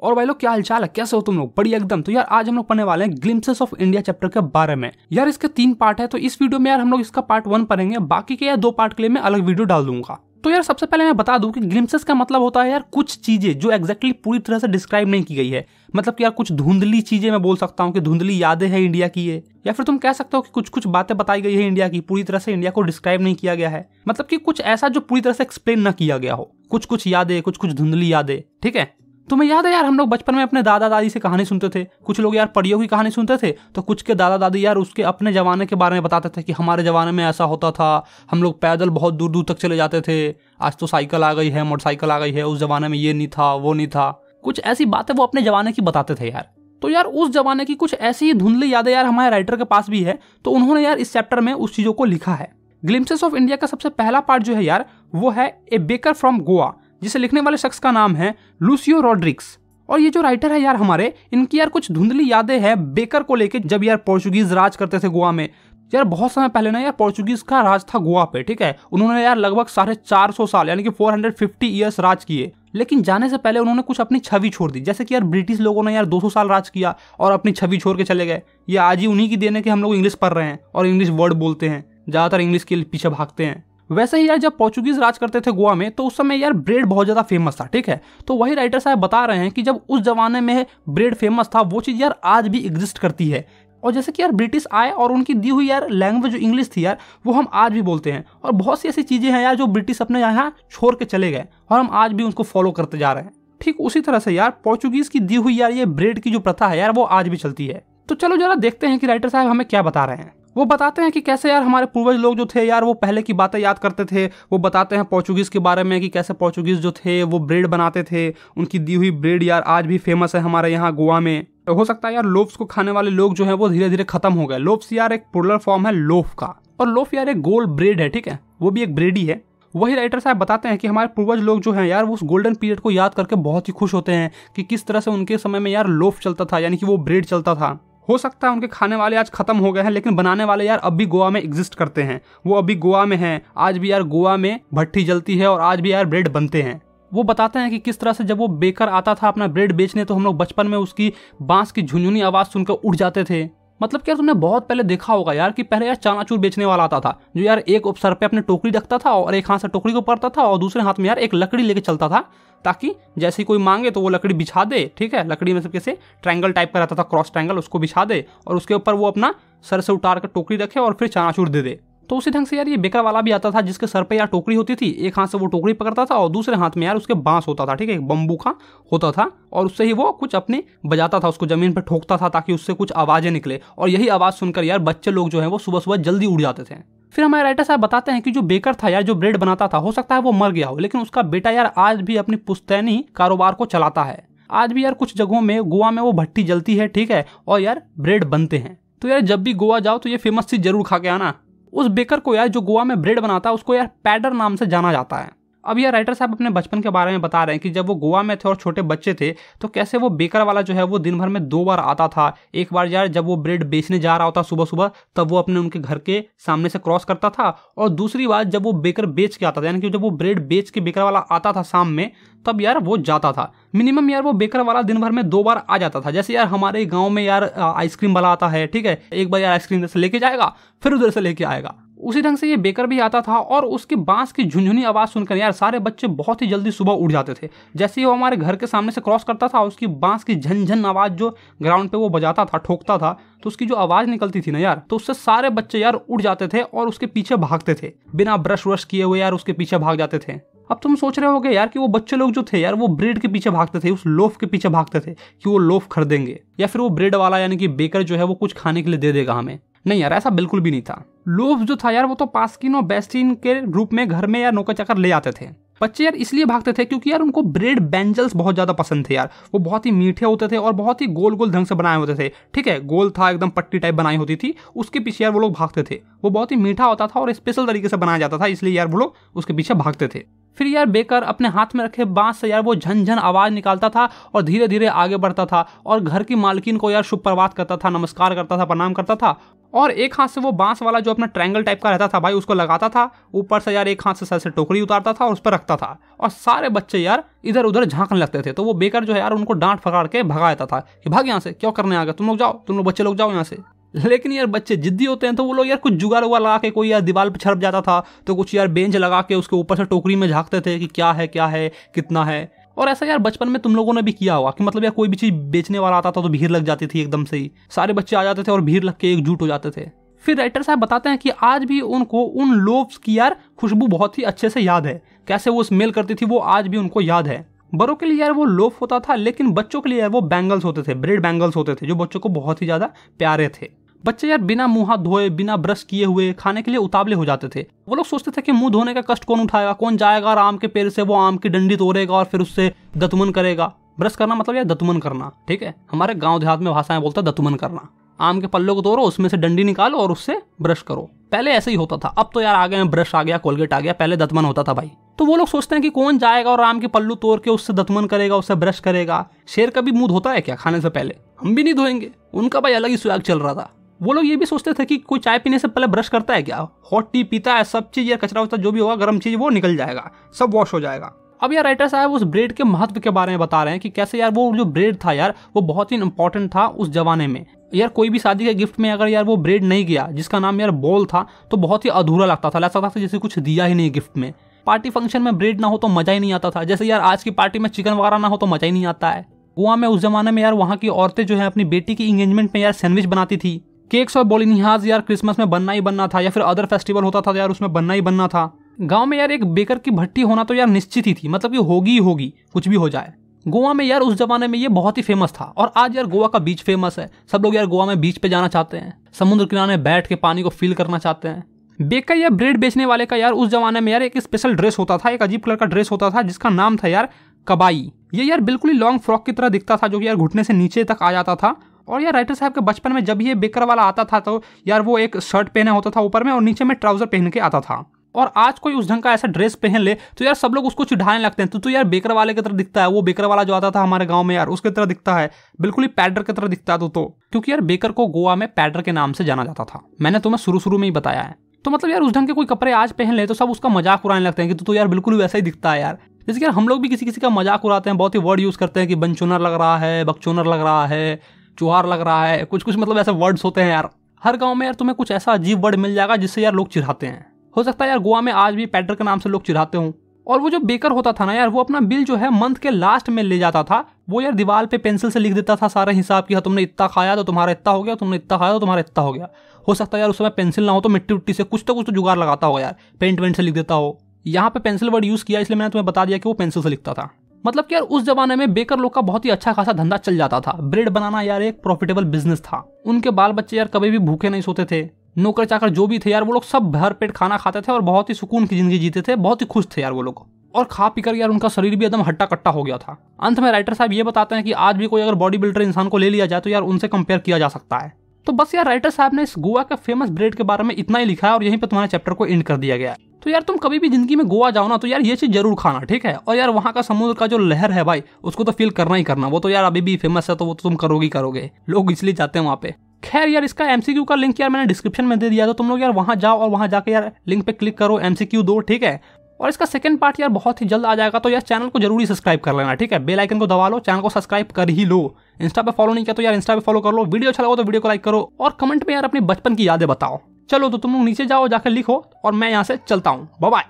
और भाई लोग, क्या हालचाल है? कैसे हो तुम लोग? बड़ी एकदम। तो यार, आज हम लोग पढ़ने वाले हैं ग्लिम्सेस ऑफ़ इंडिया चैप्टर के बारे में। यार, इसके तीन पार्ट है तो इस वीडियो में यार हम लोग इसका पार्ट वन पढ़ेंगे। बाकी के यार दो पार्ट के लिए मैं अलग वीडियो डाल दूँगा। तो यार, सबसे पहले मैं बता दूँ कि ग्लिम्सेस का मतलब होता है यार कुछ चीज़ें जो एग्जैक्टली पूरी तरह से डिस्क्राइब नहीं की गई है। मतलब कि यार कुछ धुंधली चीज़ें मैं बोल सकता हूँ कि धुंधली यादें हैं इंडिया की ये। या फिर तुम कह सकते हो कि कुछ कुछ बातें बताई गई है इंडिया की, पूरी तरह से इंडिया को डिस्क्राइब नहीं किया गया है। मतलब कि कुछ ऐसा जो पूरी तरह से एक्सप्लेन न किया गया हो। कुछ कुछ यादें, कुछ कुछ धुंधली यादें, ठीक है? तुम्हें याद है यार, हम लोग बचपन में अपने दादा दादी से कहानी सुनते थे? कुछ लोग यार परियों की कहानी सुनते थे? तो कुछ के दादा दादी यार उसके अपने जमाने के बारे में बताते थे कि हमारे जमाने में ऐसा होता था, हम लोग पैदल बहुत दूर दूर तक चले जाते थे। आज तो साइकिल आ गई है, मोटरसाइकिल आ गई है, उस जमाने में ये नहीं था, वो नहीं था। कुछ ऐसी बातें वो अपने जमाने की बताते थे यार। तो यार उस जमाने की कुछ ऐसी ही धुंधली यादें यार हमारे राइटर के पास भी है तो उन्होंने यार इस चैप्टर में उस चीज़ों को लिखा है। ग्लिम्सेस ऑफ़ इंडिया का सबसे पहला पार्ट जो है यार, वो है ए बेकर फ्रॉम गोवा जिसे लिखने वाले शख्स का नाम है लूसियो रॉड्रिक्स और ये जो राइटर है यार हमारे, इनकी यार कुछ धुंधली यादें हैं बेकर को लेके जब यार पोर्चुगीज राज करते थे गोवा में। यार बहुत समय पहले ना यार पोर्चुगीज का राज था गोवा पे, ठीक है? उन्होंने यार लगभग साढ़े चार सौ साल, यानी कि 450 ईयर्स राज किए। लेकिन जाने से पहले उन्होंने कुछ अपनी छवि छोड़ दी। जैसे कि यार ब्रिटिश लोगों ने यार 200 साल राज किया और अपनी छवि छोड़ के चले गए। ये आज ही उन्हीं की देने के हम लोग इंग्लिश पढ़ रहे हैं और इंग्लिश वर्ड बोलते हैं, ज़्यादातर इंग्लिश के पीछे भागते हैं। वैसे ही यार जब पोर्चुगीज राज करते थे गोवा में तो उस समय यार ब्रेड बहुत ज़्यादा फ़ेमस था, ठीक है? तो वही राइटर साहब बता रहे हैं कि जब उस जमाने में ब्रेड फ़ेमस था, वो चीज़ यार आज भी एग्जिस्ट करती है। और जैसे कि यार ब्रिटिश आए और उनकी दी हुई यार लैंग्वेज जो इंग्लिश थी यार, वो हम आज भी बोलते हैं। और बहुत सी ऐसी चीज़ें हैं यार जो ब्रिटिश अपने यहाँ छोड़ के चले गए और हम आज भी उनको फॉलो करते जा रहे हैं। ठीक उसी तरह से यार पोर्चुगीज की दी हुई यार ये ब्रेड की जो प्रथा है यार, वो आज भी चलती है। तो चलो जरा देखते हैं कि राइटर साहब हमें क्या बता रहे हैं। वो बताते हैं कि कैसे यार हमारे पूर्वज लोग जो थे यार, वो पहले की बातें याद करते थे। वो बताते हैं पोर्चुगीज के बारे में कि कैसे पोर्चुगीज जो थे, वो ब्रेड बनाते थे। उनकी दी हुई ब्रेड यार आज भी फ़ेमस है हमारे यहाँ गोवा में। तो हो सकता है यार लोफ्स को खाने वाले लोग जो है, वो धीरे धीरे खत्म हो गए। लोफ्स यार एक पुलर फॉर्म है लोफ का। और लोफ यार एक गोल्ड ब्रेड है, ठीक है? वो भी एक ब्रेड ही। है वही राइटर साहब बताते हैं कि हमारे पूर्वज लोग जो हैं यार, वो उस गोल्डन पीरियड को याद करके बहुत ही खुश होते हैं कि किस तरह से उनके समय में यार लोफ चलता था, यानी कि वो ब्रेड चलता था। हो सकता है उनके खाने वाले आज खत्म हो गए हैं, लेकिन बनाने वाले यार अब भी गोवा में एग्जिस्ट करते हैं। वो अभी गोवा में हैं। आज भी यार गोवा में भट्टी जलती है और आज भी यार ब्रेड बनते हैं। वो बताते हैं कि किस तरह से जब वो बेकर आता था अपना ब्रेड बेचने तो हम लोग बचपन में उसकी बाँस की झुंझुनी आवाज़ सुनकर उठ जाते थे। मतलब क्या तुमने बहुत पहले देखा होगा यार कि पहले यार चानाचूर बेचने वाला आता था, जो यार एक सर पे अपने टोकरी रखता था और एक हाथ से टोकरी को पड़ता था और दूसरे हाथ में यार एक लकड़ी लेके चलता था। ताकि जैसे कोई मांगे तो वो लकड़ी बिछा दे, ठीक है? लकड़ी में सब कैसे? ट्रायंगल टाइप का रहता था क्रॉस ट्रायंगल उसको बिछा दे और उसके ऊपर वो अपना सर से उतार कर टोकरी रखे और फिर चानाचूर दे दे। तो उसी ढंग से यार ये बेकर वाला भी आता था, जिसके सर पे यार टोकरी होती थी, एक हाथ से वो टोकरी पकड़ता था और दूसरे हाथ में यार उसके बाँस होता था, ठीक है? बम्बू का होता था और उससे ही वो कुछ अपने बजाता था, उसको ज़मीन पर ठोकता था ताकि उससे कुछ आवाज़ें निकले। और यही आवाज़ सुनकर यार बच्चे लोग जो है वो सुबह सुबह जल्दी उड़ जाते थे। फिर हमारे राइटर साहब बताते हैं कि जो बेकर था यार जो ब्रेड बनाता था, हो सकता है वो मर गया हो, लेकिन उसका बेटा यार आज भी अपनी पुस्तैनी कारोबार को चलाता है। आज भी यार कुछ जगहों में, गोवा में वो भट्टी जलती है, ठीक है, और यार ब्रेड बनते हैं। तो यार जब भी गोवा जाओ तो ये फ़ेमस चीज़ ज़रूर खा के आना। उस बेकर को यार जो गोवा में ब्रेड बनाता है, उसको यार पैडर नाम से जाना जाता है। अब यह राइटर साहब अपने बचपन के बारे में बता रहे हैं कि जब वो गोवा में थे और छोटे बच्चे थे तो कैसे वो बेकर वाला जो है, वो दिन भर में दो बार आता था। एक बार यार, जब वो ब्रेड बेचने जा रहा होता सुबह सुबह तब वो अपने उनके घर के सामने से क्रॉस करता था और दूसरी बार जब वो बेकर बेच के आता था, यानी कि जब वो ब्रेड बेच के बेकर वाला आता था शाम में, तब यार वो जाता था। मिनिमम यार वो बेकर वाला दिन भर में दो बार आ जाता था। जैसे यार हमारे गाँव में यार आइसक्रीम वाला आता है, ठीक है? एक बार यार आइसक्रीम से लेके जाएगा, फिर उधर से लेके आएगा। उसी ढंग से ये बेकर भी आता था और उसके बाँस की झुंझुनी आवाज़ सुनकर यार सारे बच्चे बहुत ही जल्दी सुबह उठ जाते थे। जैसे ही वो हमारे घर के सामने से क्रॉस करता था, उसकी बाँस की झनझन आवाज़ जो ग्राउंड पे वो बजाता था, ठोकता था तो उसकी जो आवाज़ निकलती थी ना यार तो उससे सारे बच्चे यार उठ जाते थे और उसके पीछे भागते थे। बिना ब्रश व्रश किए हुए यार उसके पीछे भाग जाते थे। अब तुम सोच रहे होगे यार कि वो बच्चे लोग जो थे यार, वो ब्रेड के पीछे भागते थे, उस लोफ के पीछे भागते थे कि वो लोफ खरीदेंगे। या फिर वो ब्रेड वाला यानी कि बेकर जो है वो कुछ खाने के लिए दे देगा हमें। नहीं यार, ऐसा बिल्कुल भी नहीं था। लोफ जो था यार, वो तो पास्किन और बेस्टिन के रूप में घर में यार नौकर चाकर ले आते थे। बच्चे यार इसलिए भागते थे क्योंकि यार उनको ब्रेड बेंजल्स बहुत ज़्यादा पसंद थे यार। वो बहुत ही मीठे होते थे और बहुत ही गोल गोल ढंग से बनाए होते थे। ठीक है, गोल था, एकदम पट्टी टाइप बनाई होती थी। उसके पीछे यार वो लोग भागते थे। वो बहुत ही मीठा होता था और स्पेशल तरीके से बनाया जाता था, इसलिए यार वो लोग उसके पीछे भागते थे। फिर यार बेकर अपने हाथ में रखे बाँस से यार वो झनझन आवाज़ निकालता था और धीरे धीरे आगे बढ़ता था और घर की मालकिन को यार शुभ प्रभात करता था, नमस्कार करता था, प्रणाम करता था। और एक हाथ से वो बाँस वाला जो अपना ट्रायंगल टाइप का रहता था भाई, उसको लगाता था। ऊपर से यार एक हाथ से सर से टोकरी उतारता था और उस पर रखता था। और सारे बच्चे यार इधर उधर झांकने लगते थे। तो वो बेकर जो है यार, उनको डांट फकाड़ के भगा देता था कि, भाग यहाँ से, क्यों करने आ गए? तुम लोग जाओ, तुम लोग बच्चे लोग जाओ यहाँ से। लेकिन यार बच्चे जिद्दी होते हैं तो वो लोग यार कुछ जुगाड़ उगाड़ लगा के, कोई यार दीवार पर छड़प जाता था तो कुछ यार बेंच लगा के उसके ऊपर से टोकरी में झांकते थे कि क्या है क्या है, कितना है। और ऐसा यार बचपन में तुम लोगों ने भी किया होगा कि मतलब यार कोई भी चीज़ बेचने वाला आता था तो भीड़ लग जाती थी एकदम से ही। सारे बच्चे आ जाते थे और भीड़ लग के एकजुट हो जाते थे। फिर राइटर साहब बताते हैं कि आज भी उनको उन लोब्स की यार खुशबू बहुत ही अच्छे से याद है। कैसे वो स्मेल करती थी वो आज भी उनको याद है। बड़ों के लिए यार वो लोफ होता था, लेकिन बच्चों के लिए यार वो बैंगल्स होते थे ब्रेड बैंगल्स होते थे, जो बच्चों को बहुत ही ज़्यादा प्यारे थे। बच्चे यार बिना मुँह हाथ धोए, बिना ब्रश किए हुए, खाने के लिए उतावले हो जाते थे। वो लोग सोचते थे कि मुँह धोने का कष्ट कौन उठाएगा, कौन जाएगा और आम के पेड़ से वो आम की डंडी तोड़ेगा और फिर उससे दतुमन करेगा। ब्रश करना मतलब यार दतुमन करना, ठीक है? हमारे गाँव देहात में भाषाएँ बोलता दतुमन करना। आम के पल्लों को तोड़ो, उसमें से डंडी निकालो और उससे ब्रश करो। पहले ऐसे ही होता था। अब तो यार आ गए ब्रश आ गया, कोलगेट आ गया, पहले दतमन होता था भाई। तो वो लोग सोचते हैं कि कौन जाएगा और आम के पल्लू तोड़ के उससे दतमन करेगा, उससे ब्रश करेगा। शेर का भी मुँह धोता है क्या खाने से पहले? हम भी नहीं धोएँगे। उनका भाई अलग ही सुराग चल रहा था। वो लोग ये भी सोचते थे कि कोई चाय पीने से पहले ब्रश करता है क्या? हॉट टी पीता है, सब चीज़ या कचरा उचरा जो भी होगा, गर्म चीज़, वो निकल जाएगा, सब वॉश हो जाएगा। अब यार राइटर साहब उस ब्रेड के महत्व के बारे में बता रहे हैं कि कैसे यार वो जो ब्रेड था यार, वो बहुत ही इंपॉर्टेंट था उस जमाने में। यार कोई भी शादी के गिफ्ट में अगर यार वो ब्रेड नहीं गया, जिसका नाम यार बॉल था तो बहुत ही अधूरा लगता था ऐसा था जैसे कुछ दिया ही नहीं गिफ्ट में। पार्टी फ़ंक्शन में ब्रेड ना हो तो मज़ा ही नहीं आता था। जैसे यार आज की पार्टी में चिकन वगैरह ना हो तो मज़ा ही नहीं आता है। गोवा में उस जमाने में यार वहाँ की औरतें जो है अपनी बेटी की इंगेजमेंट में यार सैंडविच बनाती थी। केक्स और बोलिनिहाज यार क्रिसमस में बनना ही बनना था या फिर अदर फेस्टिवल होता था यार उसमें बनना ही बनना था। गाँव में यार एक बेकर की भट्टी होना तो यार निश्चित ही थी मतलब कि होगी ही होगी, कुछ भी हो जाए। गोवा में यार उस जमाने में ये बहुत ही फ़ेमस था और आज यार गोवा का बीच फ़ेमस है। सब लोग यार गोवा में बीच पे जाना चाहते हैं, समुद्र किनारे बैठ के पानी को फील करना चाहते हैं। बेकर या ब्रेड बेचने वाले का यार उस जमाने में यार एक स्पेशल ड्रेस होता था, एक अजीब कलर का ड्रेस होता था जिसका नाम था यार कबाई। ये यार बिल्कुल ही लॉन्ग फ्रॉक की तरह दिखता था जो कि यार घुटने से नीचे तक आ जाता था। और यार राइटर साहब के बचपन में जब ये बेकर वाला आता था तो यार वो एक शर्ट पहना होता था ऊपर में और नीचे में ट्राउज़र पहन के आता था। और आज कोई उस ढंग का ऐसा ड्रेस पहन ले तो यार सब लोग उसको चिढ़ाने लगते हैं। तो तो यार बेकर वाले की तरह दिखता है वो बेकर वाला जो आता था हमारे गाँव में यार उसकी तरह दिखता है। बिल्कुल ही पैडर की तरह दिखता तो, तो। क्योंकि यार बेकर को गोवा में पैडर के नाम से जाना जाता था। मैंने तुम्हें शुरू शुरू में ही बताया है। तो मतलब यार उस ढंग के कोई कपड़े आज पहन ले तो सब उसका मज़ाक उड़ाने लगते हैं कि तो, तो यार बिल्कुल वैसा ही दिखता है यार। जैसे यार हम लोग भी किसी किसी का मज़ाक उड़ाते हैं बहुत ही वर्ड यूज़ करते हैं कि बनचुनर लग रहा है बकचुनर लग रहा है। चुहार लग रहा है, कुछ कुछ मतलब ऐसे वर्ड्स होते हैं यार। हर गाँव में यार तुम्हें कुछ ऐसा अजीब वर्ड मिल जाएगा जिससे यार लोग चिढ़ाते हैं। हो सकता है यार गोवा में आज भी पैटर के नाम से लोग चिढ़ाते हूँ। और वो जो बेकर होता था ना यार, वो अपना बिल जो है मंथ के लास्ट में ले जाता था, वो यार दीवार पे पेंसिल से लिख देता था सारा हिसाब कि हाँ तुमने इतना खाया तो तुम्हारा इतना हो गया, तुमने इतना खाया तो तुम्हारा इतना हो गया। हो सकता है यार उस समय पेंसिल ना हो तो मिट्टी उट्टी से कुछ तो कुछ तो जुगाड़ लगाता हो यार पेंट वेंट से लिख देता हो। यहाँ पे पेंसिल वर्ड यूज़ किया, इसलिए मैंने तुम्हें बता दिया कि वो पेंसिल से लिखता था। मतलब कि यार, उस जमाने में बेकर लोग का बहुत ही अच्छा खासा धंधा चल जाता था। ब्रेड बनाना यार एक प्रॉफिटेबल बिज़नेस था। उनके बाल बच्चे यार कभी भी भूखे नहीं सोते थे। नौकर चाकर जो भी थे यार, वो लोग सब भर पेट खाना खाते थे और बहुत ही सुकून की ज़िंदगी जीते थे, बहुत ही खुश थे यार वो लोग। और खा पीकर यार उनका शरीर भी एकदम हट्टा कट्टा हो गया था। अंत में राइटर साहब ये बताते हैं कि आज भी कोई अगर बॉडी बिल्डर इंसान को ले लिया जाए तो यार उनसे कंपेयर किया जा सकता है। तो बस यार राइटर साहब ने इस गोवा के फ़ेमस ब्रेड के बारे में इतना ही लिखा है और यहीं पे तुम्हारे चैप्टर को एंड कर दिया गया है। तो यार तुम कभी भी ज़िंदगी में गोवा जाओ ना तो यार ये चीज़ ज़रूर खाना, ठीक है? और यार वहाँ का समुद्र का जो लहर है भाई, उसको तो फील करना ही करना। वो तो यार अभी भी फ़ेमस है तो वो तो तुम करोगे करोगे। लोग इसलिए जाते हैं वहाँ पे। खैर यार, इसका एमसीक्यू का लिंक यार मैंने डिस्क्रिप्शन में दे दिया तो तुम लोग यार वहाँ जाओ और वहाँ जाके यार लिंक पे क्लिक करो एमसीक्यू दो, ठीक है? और इसका सेकंड पार्ट यार बहुत ही जल्द आ जाएगा तो यार चैनल को ज़रूरी सब्सक्राइब कर लेना, ठीक है? बेल आइकन को दबा लो चैनल को सब्सक्राइब कर ही लो। इंस्टा पे फॉलो नहीं किया तो यार इंस्टा पे फॉलो कर लो। वीडियो अच्छा लगा तो वीडियो को लाइक करो और कमेंट में यार अपने बचपन की यादें बताओ। चलो तो तुम लोग नीचे जाओ, जाकर लिखो और मैं यहाँ से चलता हूँ। बाय